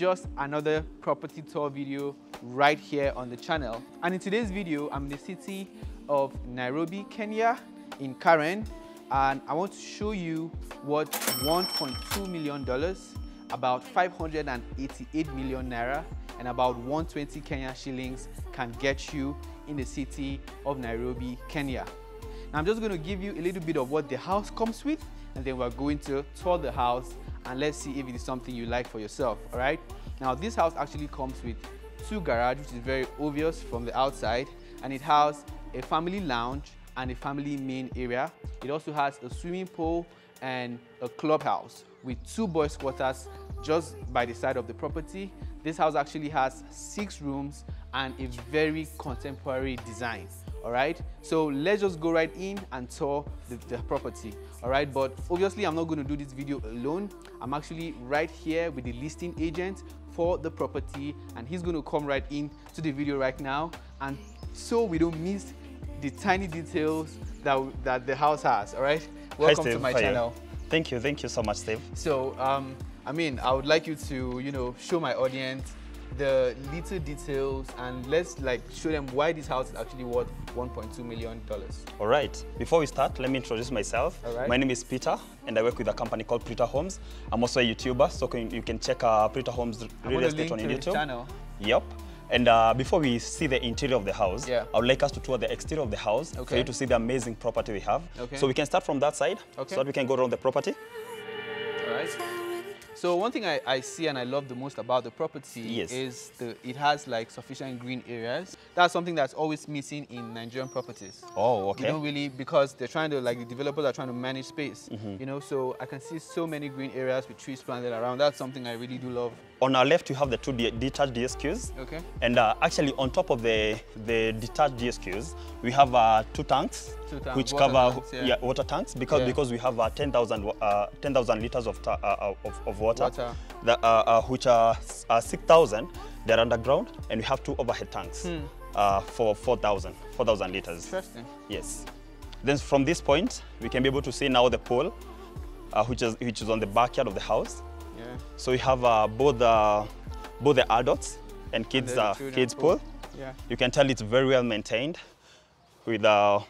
just another property tour video right here on the channel. And in today's video, I'm in the city of Nairobi, Kenya, in Karen, and I want to show you what $1.2 million, about 588 million naira, and about 120 Kenya shillings can get you in the city of Nairobi, Kenya. Now I'm just going to give you a little bit of what the house comes with and then we're going to tour the house and let's see if it is something you like for yourself, all right? Now this house actually comes with two garage which is very obvious from the outside and it has a family lounge and a family main area. It also has a swimming pool and a clubhouse with two boys quarters just by the side of the property. This house actually has six rooms and a very contemporary design all right? So let's just go right in and tour the, the, property. All right? But obviously i'm not going to do this video alone. I'm actually right here with the listing agent for the property and he's going to come right in to the video right now. And so we don't miss the tiny details that that the house has. All right? Welcome Hi, to my channel. Thank you. Thank you so much steve. So um i mean i would like you to you know show my audience the little details and let's like show them why this house is actually worth 1.2 million dollars all right before we start let me introduce myself all right. my name is peter and i work with a company called Priter homes i'm also a youtuber so you can check uh Priter homes real estate on youtube channel. yep and uh, before we see the interior of the house, yeah. I would like us to tour the exterior of the house okay. for you to see the amazing property we have. Okay. So we can start from that side okay. so that we can go around the property. All right. So one thing I, I see and I love the most about the property yes. is the it has like sufficient green areas. That's something that's always missing in Nigerian properties. Oh, okay. You don't really because they're trying to like the developers are trying to manage space. Mm -hmm. You know, so I can see so many green areas with trees planted around. That's something I really do love. On our left, you have the two detached DSQs. Okay. And uh, actually, on top of the the detached DSQs, we have uh, two tanks, two tanks which cover tanks, yeah. yeah. water tanks because yeah. because we have uh, 10,000 uh, 10,000 liters of, uh, of, of water, water. That, uh, uh, which are 6,000. They're underground, and we have two overhead tanks hmm. for 4,000 4,000 liters. Interesting. Yes. Then from this point, we can be able to see now the pool, which is which is on the backyard of the house. Yeah. So we have uh, both the both the adults and kids and uh, kids pool. pool. Yeah. You can tell it's very well maintained with uh,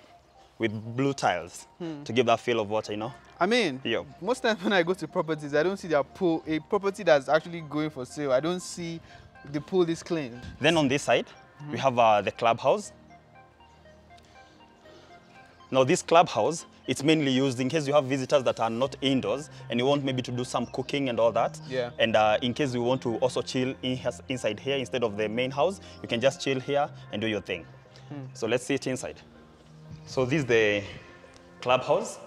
with blue tiles hmm. to give that feel of water, you know. I mean, yep. most times when I go to properties, I don't see their pool, a property that's actually going for sale. I don't see the pool is clean. Then on this side, mm -hmm. we have uh, the clubhouse. Now this clubhouse, it's mainly used in case you have visitors that are not indoors and you want maybe to do some cooking and all that. Yeah. And uh, in case you want to also chill in, inside here instead of the main house, you can just chill here and do your thing. Hmm. So let's see it inside. So this is the clubhouse.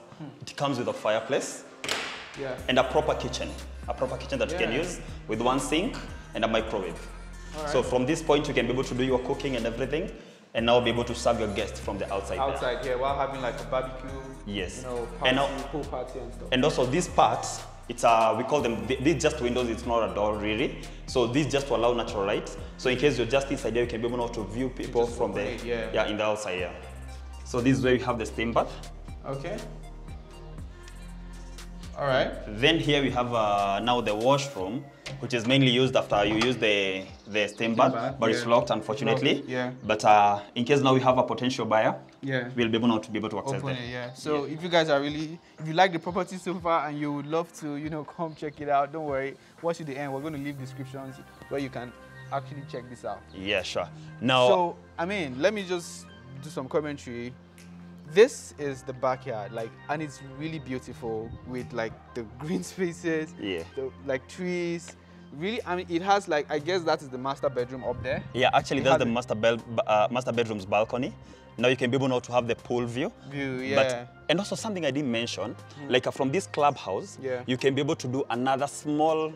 It comes with a fireplace yeah. and a proper kitchen. A proper kitchen that yeah. you can use with one sink and a microwave. Right. So from this point, you can be able to do your cooking and everything and now be able to serve your guests from the outside. Outside, there. yeah, while having like a barbecue. Yes. You know, party, and now, pool party and stuff. And also these parts, it's uh, we call them, these just windows, it's not a door really. So these just to allow natural light. So in case you're just inside there, you can be able to view people from the, it, yeah. yeah, in the outside, yeah. So this is where you have the steam bath. Okay. All right. Then here we have uh, now the washroom, which is mainly used after you use the, the steam bath, bath but yeah. it's locked unfortunately. Locked, yeah. But uh, in case now we have a potential buyer, yeah. we'll be able now to be able to access Open it. Yeah. So yeah. if you guys are really, if you like the property so far and you would love to, you know, come check it out, don't worry. Watch to the end. We're going to leave descriptions where you can actually check this out. Yeah, sure. Now. So I mean, let me just do some commentary this is the backyard like and it's really beautiful with like the green spaces yeah. the, like trees. Really i mean it has like i guess that is the master bedroom up there. Yeah actually it that's the master, bed, uh, master bedroom's balcony. Now you can be able now to have the pool view view yeah. but, and also something i didn't mention mm. like uh, from this clubhouse yeah. you can be able to do another small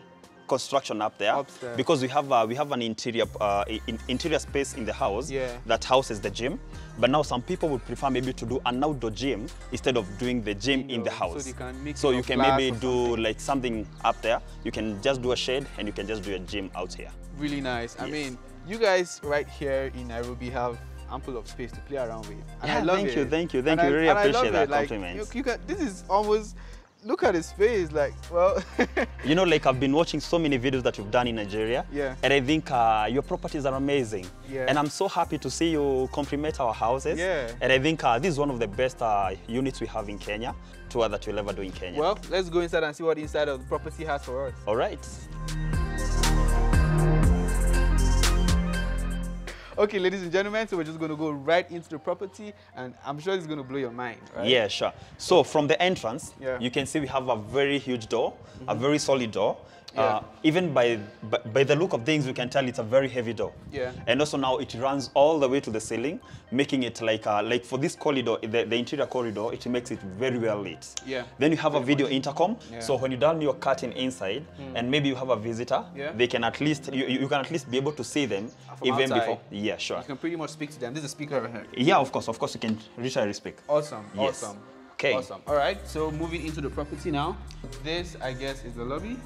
construction up there Upstairs. because we have uh, we have an interior uh, in, interior space in the house yeah. that houses the gym but now some people would prefer maybe to do an outdoor gym instead of doing the gym Indoor, in the house so, can, so you can maybe do something. like something up there you can just do a shade and you can just do a gym out here really nice yes. i mean you guys right here in nairobi have ample of space to play around with and yeah, thank it. you thank you thank and you I, really appreciate that like, compliment you, you can, this is almost look at his face. Like, well, You know, like I've been watching so many videos that you've done in Nigeria. Yeah. And I think uh, your properties are amazing. Yeah. And I'm so happy to see you compliment our houses. Yeah. And I think uh, this is one of the best uh, units we have in Kenya, tour that we'll ever do in Kenya. well, let's go inside and see what inside of the property has for us. All right. Okay, ladies and gentlemen, so we're just going to go right into the property, and I'm sure it's going to blow your mind. Right? Yeah, sure. So from the entrance, Yeah. you can see we have a very huge door, a mm-hmm. very solid door. Yeah. Uh, even by, by by the look of things, you can tell it's a very heavy door. Yeah. And also now it runs all the way to the ceiling, making it like uh, like for this corridor, the, the interior corridor, it makes it very well lit. Yeah. Then you have a video intercom. Yeah. So when you down your curtain inside, and maybe you have a visitor, Yeah. they can at least you, you can at least be able to see them From even outside. before. Yeah, sure. You can pretty much speak to them. This is a speaker over here. Yeah, of course, of course, you can reach literally speak. Awesome. Yes. Awesome. Okay. Awesome. All right. So moving into the property now. This, I guess, is the lobby.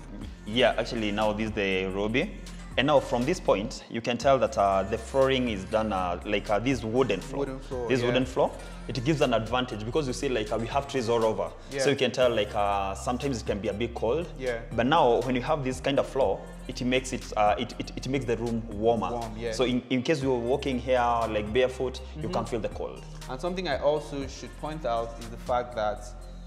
Yeah, actually now this is the lobby. And now from this point, you can tell that uh, the flooring is done uh, like uh, this wooden floor. Wooden floor, This yeah. wooden floor, it gives an advantage because you see like uh, we have trees all over. Yeah. So you can tell like uh, sometimes it can be a bit cold. Yeah. But now when you have this kind of floor, it makes it, uh, it, it, it makes the room warmer. Warm, yeah. So in, in case you're walking here like barefoot, you Mm-hmm. can feel the cold. And something I also should point out is the fact that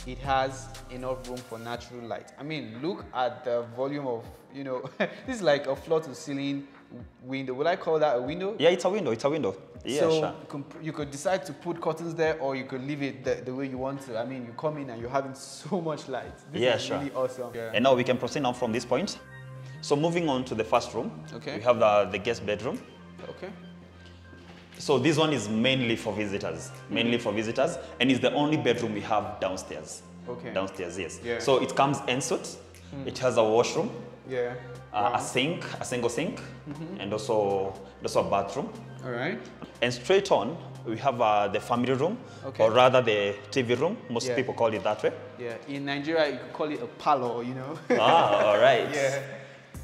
it has enough room for natural light. I mean, look at the volume of, you know, this is like a floor to ceiling window. Would I call that a window? Yeah, it's a window, it's a window. Yeah, so sure. you, could, you could decide to put curtains there or you could leave it the, the way you want to. I mean, you come in and you're having so much light. This Yeah, is sure. really awesome. Yeah. And now we can proceed on from this point. So moving on to the first room, Okay. we have the, the guest bedroom. okay. So this one is mainly for visitors, mainly for visitors, and it's the only bedroom we have downstairs. Okay. Downstairs, yes. Yeah. So it comes ensuite. It has a washroom, Yeah. uh, a sink, a single sink, and also also a bathroom. All right. And straight on, we have uh, the family room, Okay. or rather the TV room. Most Yeah. people call it that way. Yeah. In Nigeria, you call it a parlor, you know. ah, all right. yeah.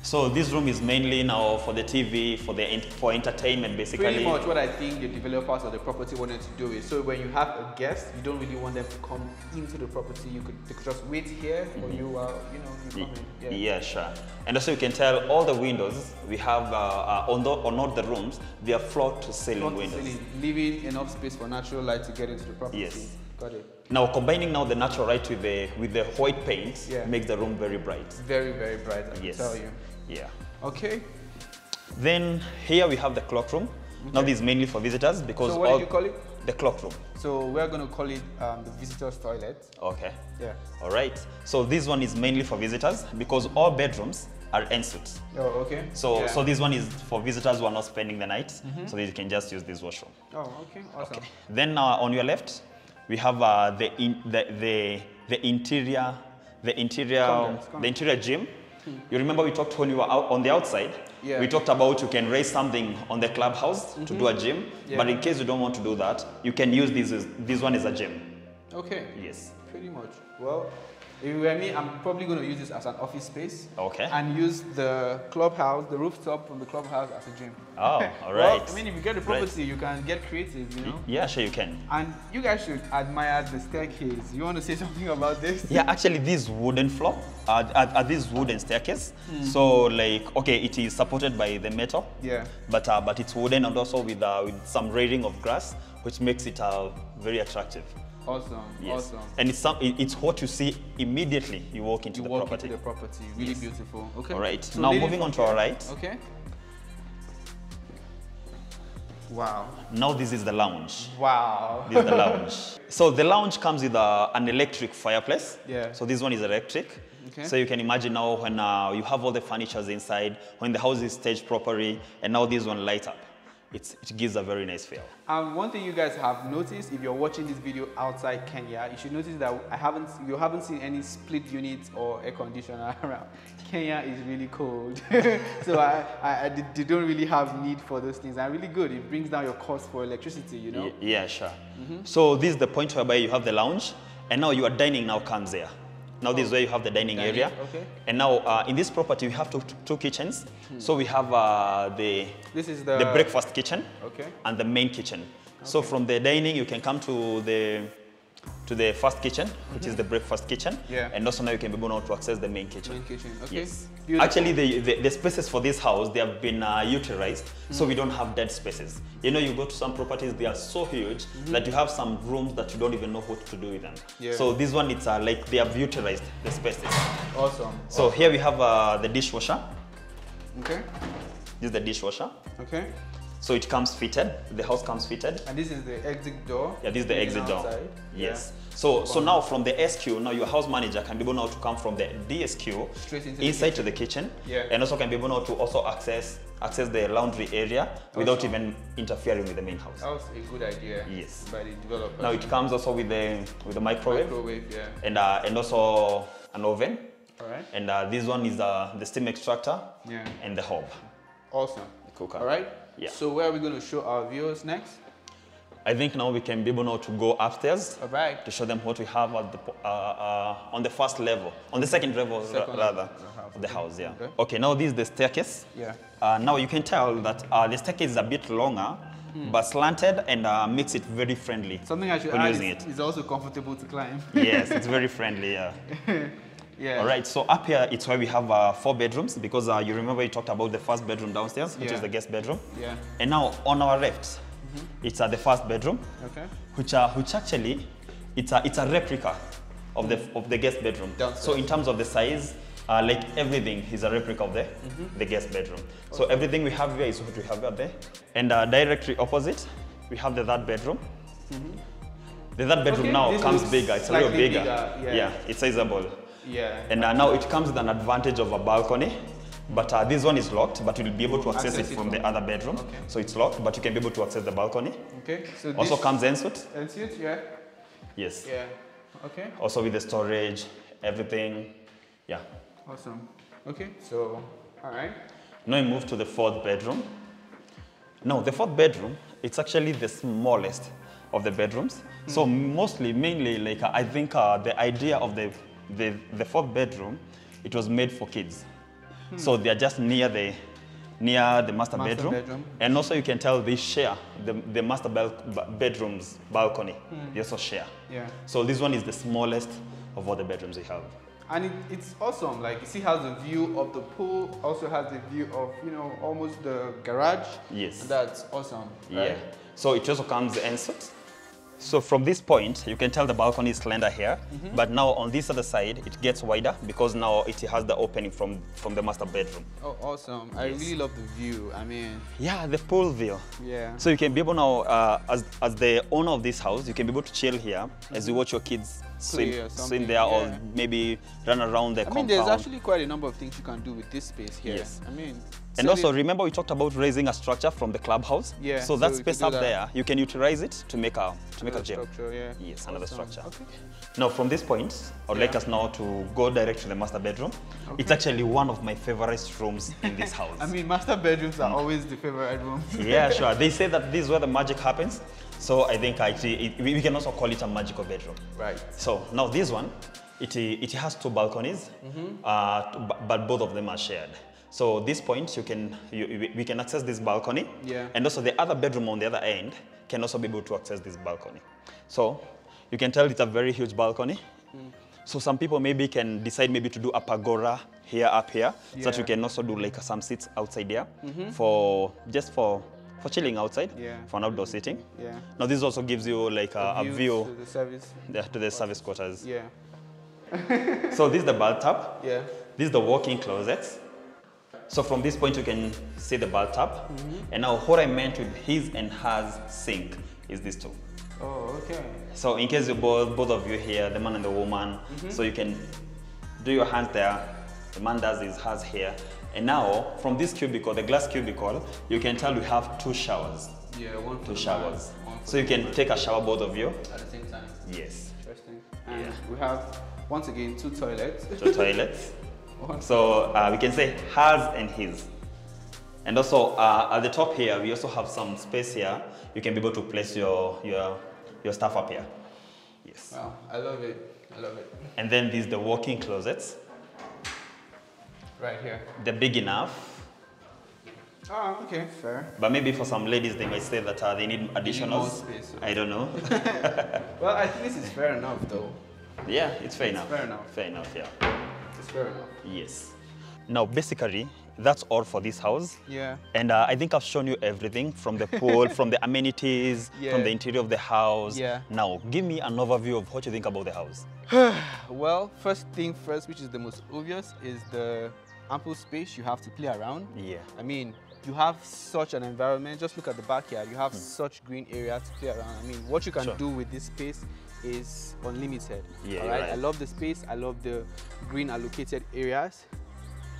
So this room is mainly now for the TV, for the for entertainment, basically. Pretty much what I think the developers of the property wanted to do is so when you have a guest, you don't really want them to come into the property. You could they could just wait here, or you uh, you know you come in. Yeah. sure. And also you can tell all the windows we have uh, uh, on, the, on all the rooms, they are floor to ceiling to windows. ceiling, leaving enough space for natural light to get into the property. Yes. Got it. Now combining now the natural light with the with the white paint Yeah. makes the room very bright. Very very bright. I Yes. can tell you. Yeah. Okay. Then here we have the cloakroom. Now this is mainly for visitors because So what all did you call it? the cloakroom. So we're gonna call it um, the visitors' toilet. Okay. Yeah. All right. So this one is mainly for visitors because all bedrooms are ensuite. Oh, okay. So, Yeah. so this one is for visitors who are not spending the night, so that you can just use this washroom. Oh, okay. Awesome. Okay. Then uh, on your left, we have uh, the, in, the, the, the interior, the interior, the interior gym. You remember we talked when we were out on the outside. Yeah. We talked about you can raise something on the clubhouse to do a mm-hmm. gym, Yeah. but in case you don't want to do that, you can use this this one as a gym. Okay. Yes. Pretty much. Well, if you were me, I'm probably going to use this as an office space. Okay. And use the clubhouse, the rooftop from the clubhouse as a gym. Oh, all Well. I mean, if you get the Right. property, you can get creative, you know. Yeah, sure you can. And you guys should admire the staircase. You want to say something about this? Yeah, actually, this wooden floor, uh, uh, uh, this wooden staircase. Hmm. So, like, okay, it is supported by the metal, Yeah. but uh, but it's wooden and also with uh, with some railing of grass, which makes it uh, very attractive. Awesome. Yes. Awesome. And it's some, it- it's what you see immediately you walk into You the walk property. into the property. Really Yes. beautiful. Okay. All right. So now moving from on to our right. Okay. Wow. Now this is the lounge. Wow. This is the lounge. So the lounge comes with uh, an electric fireplace. Yeah. So this one is electric. Okay. So you can imagine now when uh, you have all the furnitures inside, when the house is staged properly, and now this one light up. It's, it gives a very nice feel. And one thing you guys have noticed, if you're watching this video outside Kenya, you should notice that I haven't, you haven't seen any split units or air conditioner around. Kenya is really cold, so I, I, I they don't really have need for those things. And really good, it brings down your cost for electricity, you know. Yeah, sure. Mm-hmm. So this is the point whereby you have the lounge, and now your dining now comes there. Now this is where you have the dining, Dining, area. okay. And now uh, in this property we have two, two kitchens. So we have uh, the This is the, the breakfast kitchen Okay. and the main kitchen. So from the dining, you can come to the to the first kitchen, which is the breakfast kitchen. Yeah. And also now you can be able now to access the main kitchen. Main kitchen. Okay. Yes. Beautiful. Actually, the, the, the spaces for this house, they have been uh, utilized, so Mm. we don't have dead spaces. You know, you go to some properties, they are so huge that you have some rooms that you don't even know what to do with them. Mm-hmm. Yeah. So this one, it's uh, like they have utilized the spaces. Awesome. So here we have uh, the dishwasher. Okay. This is the dishwasher. Okay. So it comes fitted. The house comes fitted. And this is the exit door. Yeah, this is the exit door. outside. Yes. So so now from the SQ, now your house manager can be able now to come from the DSQ Straight into the inside to the kitchen. Yeah. And also can be able now to also access access the laundry area without even interfering with the main house. That was a good idea. Yes. By the developer. Now it comes also with the with the microwave, microwave. Yeah. and uh, and also an oven. All right. And uh, this one is uh, the steam extractor Yeah. and the hob. Awesome. The cooker. All right. Yeah. So where are we going to show our viewers next? I think now we can be able now to go upstairs All right. to show them what we have at the, uh, uh, on the first level, on the second level Second rather, level of the house. of the house, yeah. Okay. Okay, now this is the staircase. Yeah. Uh, now you can tell that uh, the staircase is a bit longer, but slanted and uh, makes it very friendly Hmm. Something I should add is, it. is also comfortable to climb. yes, it's very friendly, yeah. yeah. All right, so up here, it's where we have uh, four bedrooms because uh, you remember you talked about the first bedroom downstairs, which Yeah. is the guest bedroom. Yeah. And now on our left, it's uh, the first bedroom. Okay. which are which actually it's a it's a replica of the of the guest bedroom. Downstairs. So in terms of the size, uh, like everything is a replica of the the guest bedroom. So everything we have here is what we have out there. And uh, directly opposite, we have the third bedroom. The third bedroom Okay, now this comes bigger. It's a little bigger. bigger, yeah. it's sizable. Yeah. And uh, now it comes with an advantage of a balcony. But uh, this one is locked, but you'll be able to access, Access it it from the other bedroom. okay. So it's locked, but you can be able to access the balcony. Okay. So Also comes ensuite. and suit, yeah. Yes. Yeah. Okay. Also with the storage, everything. Yeah. Awesome. Okay. So, all right. Now we move to the fourth bedroom. No, the fourth bedroom, it's actually the smallest of the bedrooms. So mostly, mainly, like uh, I think uh, the idea of the, the, the fourth bedroom, it was made for kids. So they're just near the, near the master, Master bedroom. bedroom. And also you can tell they share the, the master bedroom's balcony. Hmm. They also share. Yeah. So this one is the smallest of all the bedrooms we have. And it, it's awesome. Like, you see, has a view of the pool. Also has the view of, you know, almost the garage. Yes. That's awesome. Yeah. So it also comes ensuite. So from this point, you can tell the balcony is slender here, Mm-hmm. but now on this other side, it gets wider because now it has the opening from, from the master bedroom. Oh, awesome. I really love the view. I mean, Yeah, the pool view. yeah. So you can be able now, uh, as, as the owner of this house, you can be able to chill here as you watch your kids swim, swim there or maybe run around the I mean, compound. there's actually quite a number of things you can do with this space here. Yes. I mean, And set also, remember we talked about raising a structure from the clubhouse. Yeah, So so that could space up that. there, you can utilize it to make a to make a gym. structure, yeah. Yes, another Awesome. structure. Okay. Now, from this point, I would like us now to go direct to the master bedroom. Okay. It's actually one of my favorite rooms in this house. I mean, master bedrooms are always the favorite rooms. yeah, sure. They say that this is where the magic happens. So I think actually it, we can also call it a magical bedroom. right. So now this one, it, it has two balconies, uh, but both of them are shared. So this point, you can, you, we- can access this balcony. Yeah. And also the other bedroom on the other end can also be able to access this balcony. So you can tell it's a very huge balcony. Mm. So some people maybe can decide maybe to do a pergola here up here, so that you can also do like some seats outside there mm-hmm. for just for for chilling outside, Yeah. for an outdoor sitting. Yeah. Now this also gives you like a, a view to the service. yeah, to the service quarters. Yeah. So this is the bathtub. Yeah. This is the walk-in closet. So from this point you can see the bathtub. Mm-hmm. And now what I meant with his and hers sink is these two. Oh, okay. So in case you both both of you here, the man and the woman, mm-hmm. so you can do your hands there. The man does his hands here. And now from this cubicle, the glass cubicle, you can tell we have two showers. Yeah, one Two the showers. man, one So you can take a shower both of you. at the same time. Yes. Interesting. And Yeah. we have once again two toilets. Two toilets. One- So uh, we can say hers and his. And also uh, at the top here, we also have some space here. You can be able to place your, your, your stuff up here. Yes. Wow, I love it. I love it. And then these the walk-in closets. Right here. They're big enough. Oh, okay, fair. But maybe for some ladies, they might say that uh, they need additional. more space. I don't know. Well, I think this is fair enough, though. yeah, it's fair enough. fair enough. Fair enough, yeah. It's fair enough. Yes. Now, basically, that's all for this house. Yeah. And uh, I think I've shown you everything from the pool, from the amenities, Yeah. from the interior of the house. Yeah. Now, give me an overview of what you think about the house. Well, first thing first, which is the most obvious, is the ample space you have to play around. Yeah. I mean, you have such an environment. Just look at the backyard. You have such green area to play around. I mean, what you can. Sure. do with this space is unlimited. Yeah, all right? right. I love the space. I love the green allocated areas,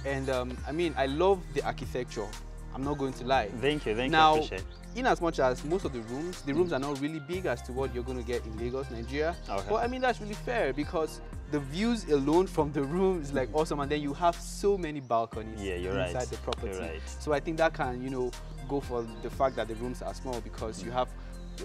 and um, I mean, I love the architecture. I'm not going to lie. Thank you, thank now, you, appreciate. in as much as most of the rooms, the rooms are not really big as to what you're going to get in Lagos, Nigeria. Okay. But I mean, that's really fair because the views alone from the room is like awesome. And then you have so many balconies Yeah, you're inside right. the property. You're right. So I think that can, you know, go for the fact that the rooms are small because you have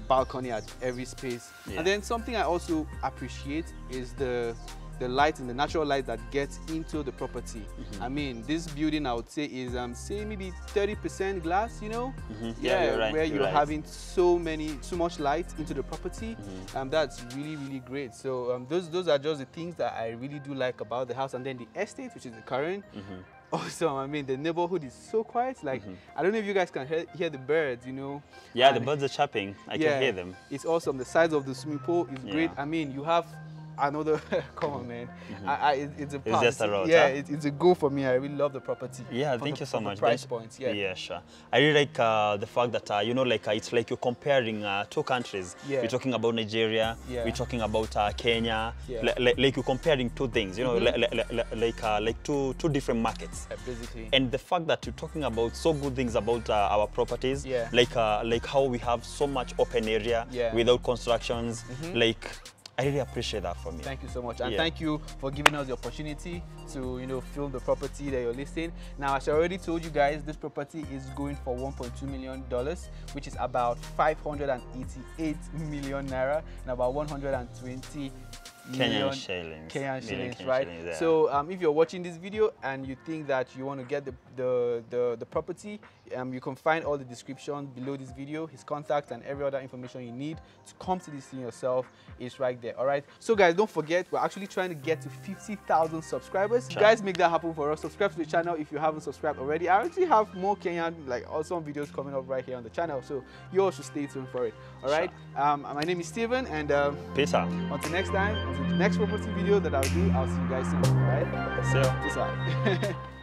balcony at every space. Yeah. And then something I also appreciate is the the light and the natural light that gets into the property. Mm-hmm. I mean, this building I would say is um say maybe 30% glass, you know? Mhm. Yeah, you're right, where you're you're right. having so many so much light into the property. Mm-hmm. Um that's really really great. So um those those are just the things that I really do like about the house and then the estate which is the Karen Mm-hmm. Awesome. I mean, the neighborhood is so quiet. Like, mm-hmm. I don't know if you guys can hear, hear the birds, you know. Yeah, the birds are chirping. I yeah, can hear them. It's awesome. The size of the swimming pool is great. I mean, you have another. come on, man. I, I, it's a pass. just a road, Yeah, huh? it, it's a go for me. I really love the property. Yeah, thank the- you so much. Price Thank- points. Yeah. yeah, sure. I really like uh, the fact that uh, you know, like uh, it's like you're comparing uh, two countries. Yeah. We're talking about Nigeria. Yeah. We're talking about uh, Kenya. Yeah. Li- li- like you're comparing two things. You know, li- li- like uh, like two two different markets. Basically. And the fact that you're talking about so good things about uh, our properties, Yeah. like uh, like how we have so much open area Yeah. Without constructions, like I really appreciate that from you. Thank you so much, and Yeah. thank you for giving us the opportunity to, you know, film the property that you're listing. Now, as I already told you guys, this property is going for 1.2 million dollars, which is about 588 million naira, and about 120 Kenyan shillings. Kenyan shillings, Kenyan right? shillings, yeah. So, um, if you're watching this video and you think that you want to get the the the, the property, um, you can find all the description below this video. His contact and every other information you need to come to this thing yourself is right there. All right. So, guys, don't forget we're actually trying to get to 50,000 subscribers. Sure. Guys, make that happen for us. Subscribe to the channel if you haven't subscribed already. I actually have more Kenyan like awesome videos coming up right here on the channel, so you all should stay tuned for it. All right. Um, my name is Steven, and um, Peter, until next time, until the next property video that I'll do, I'll see you guys soon. All right? see. Peace out.